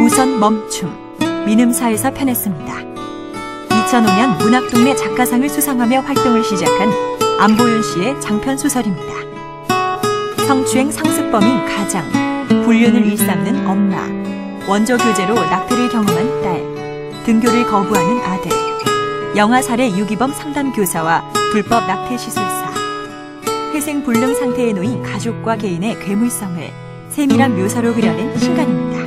우선 멈춤 민음사에서 편했습니다. 2005년 문학동네 작가상을 수상하며 활동을 시작한 안보윤 씨의 장편 소설입니다. 성추행 상습범인 가장, 불륜을 일삼는 엄마, 원조 교제로 낙태를 경험한 딸, 등교를 거부하는 아들, 영아 살해 유기범 상담 교사와 불법 낙태 시술사, 회생 불능 상태에 놓인 가족과 개인의 괴물성을 세밀한 묘사로 그려낸 신간입니다.